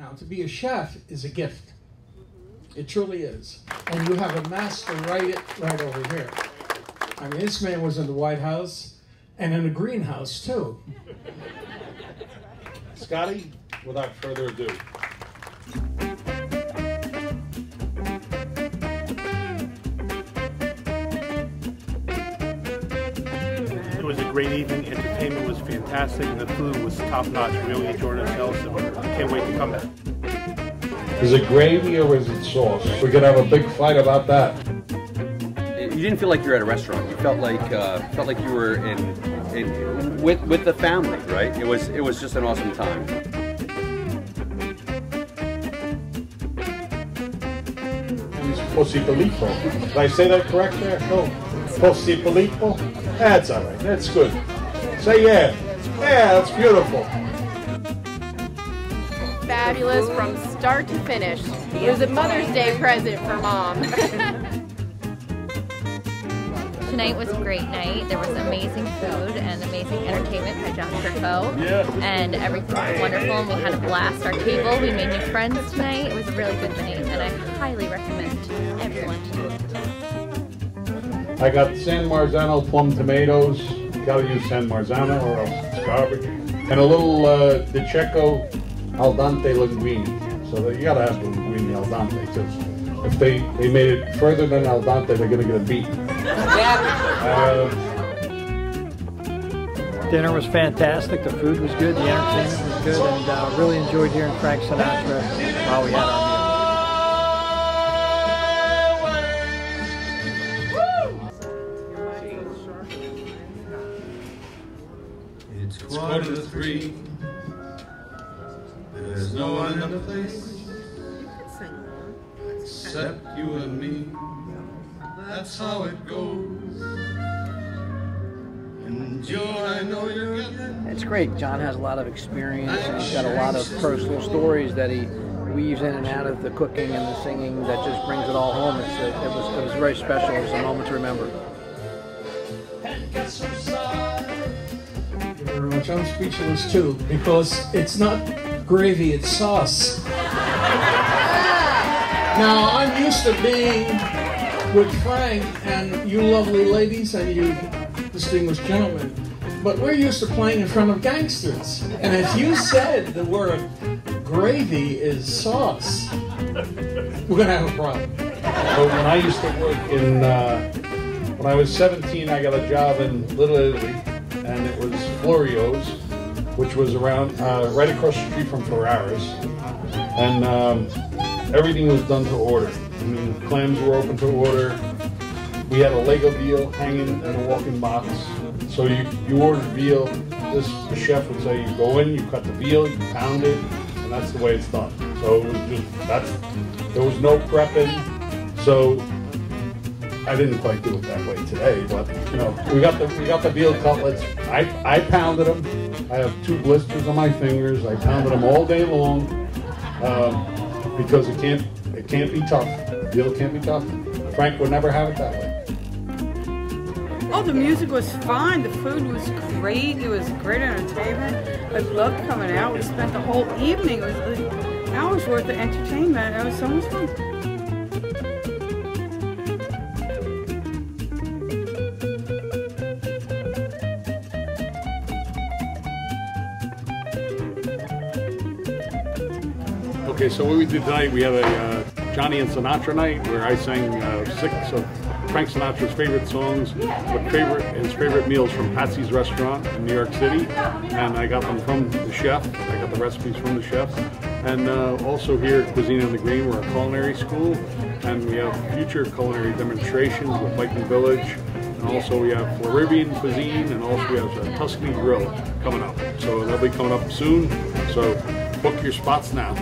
Now, to be a chef is a gift. It truly is. And you have a master right, right over here. I mean, this man was in the White House and in the greenhouse, too. Scotty, without further ado. Was a great evening. Entertainment was fantastic, and the food was top notch. Really enjoyed ourselves, and can't wait to come back. Is it gravy or is it sauce? We could have a big fight about that. You didn't feel like you were at a restaurant. You felt like uh, felt like you were in, in with with the family, right? It was it was just an awesome time. Posipalipo. Did I say that correct there? No. Posipalipo? That's all right. That's good. Say yeah. Yeah, that's beautiful. Fabulous from start to finish. It was a Mother's Day present for mom. Tonight was a great night. There was amazing food and amazing entertainment by John Grifo. And everything was wonderful and we had a blast. Our table, we made new friends tonight. It was a really good night and I highly recommend everyone to do it. I got San Marzano plum tomatoes. Gotta use San Marzano or else it's garbage. And a little uh, De Cecco al dente linguine. So you gotta have the linguine al dente. Because if they, they made it further than al dente, they're gonna get a beat. Uh, Dinner was fantastic. The food was good. The entertainment was good, and uh, really enjoyed hearing Frank Sinatra while we had our It's quarter to three. There's no one in the place except you and me. That's how it goes. And Joe, I know you're getting It's great. John has a lot of experience. and He's got a lot of personal stories that he weaves in and out of the cooking and the singing that just brings it all home. It's, it, it was it was very special. It was a moment to remember. Very much. I'm speechless, too, because it's not gravy, it's sauce. Now, I'm used to being with Frank and you lovely ladies and you distinguished gentlemen, but we're used to playing in front of gangsters. And if you said the word gravy is sauce, we're gonna have a problem. So when I used to work in, uh, when I was 17, I got a job in Little Italy, and it was Florio's, which was around uh, right across the street from Ferrara's, and um, everything was done to order. I mean, clams were open to order. We had a Lego veal hanging in a walk-in box. So you, you ordered veal. This the chef would say you go in, you cut the veal, you pound it, and that's the way it's done. So it was just that's there was no prepping. So I didn't quite do it that way today, but you know, we got the we got the veal cutlets. I I pounded them. I have two blisters on my fingers. I pounded them all day long um, because it can't it can't be tough. Veal can't be tough. Frank would never have it that way. Oh, the music was fine. The food was great. It was great entertainment. I loved coming out. We spent the whole evening. It was hours worth of entertainment. It was so much fun. Okay, so what we did tonight, we had a uh, Johnny and Sinatra night where I sang uh, six of Frank Sinatra's favorite songs, with favorite his favorite meals from Patsy's Restaurant in New York City, and I got them from the chef. I got the recipes from the chef, and uh, also here at Cuisine on the Green, we're a culinary school, and we have future culinary demonstrations with Viking Village, and also we have Floridian cuisine, and also we have a Tuscany Grill coming up. So they'll be coming up soon. So book your spots now.